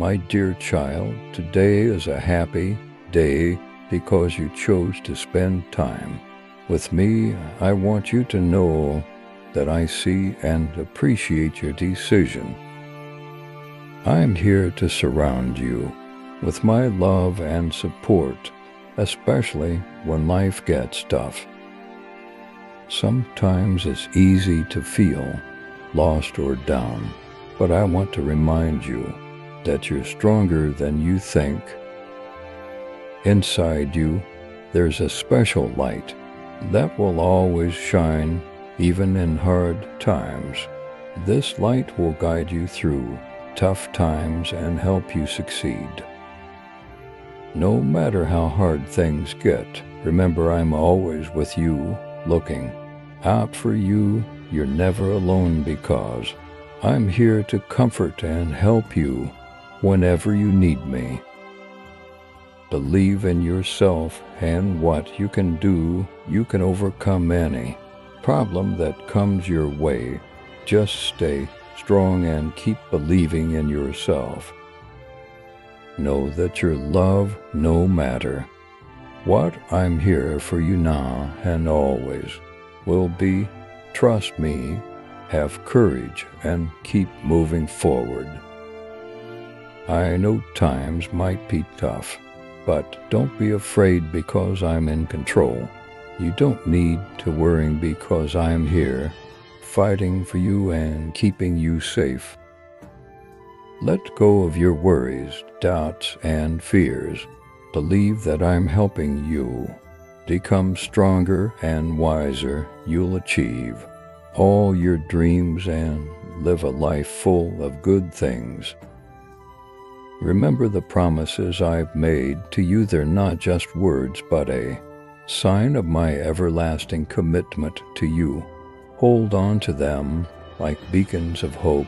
My dear child, today is a happy day because you chose to spend time with me. I want you to know that I see and appreciate your decision. I'm here to surround you with my love and support, especially when life gets tough. Sometimes it's easy to feel lost or down, but I want to remind you that you're stronger than you think. Inside you, there's a special light that will always shine even in hard times. This light will guide you through tough times and help you succeed. No matter how hard things get, remember I'm always with you, looking out for you. You're never alone because I'm here to comfort and help you whenever you need me. Believe in yourself and what you can do. You can overcome any problem that comes your way. Just stay strong and keep believing in yourself. Know that you're loved no matter what I'm here for you now and always will be. Trust me, have courage, and keep moving forward. I know times might be tough, but don't be afraid because I'm in control. You don't need to worry because I'm here, fighting for you and keeping you safe. Let go of your worries, doubts, and fears. Believe that I'm helping you. Become stronger and wiser, you'll achieve all your dreams and live a life full of good things. Remember the promises I've made to you, they're not just words, but a sign of my everlasting commitment to you. Hold on to them like beacons of hope.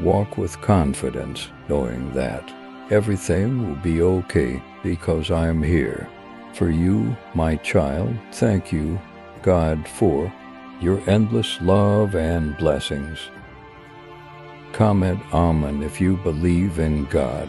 Walk with confidence, knowing that everything will be okay because I am here. For you, my child, thank you, God, for your endless love and blessings. Comment Amen if you believe in God.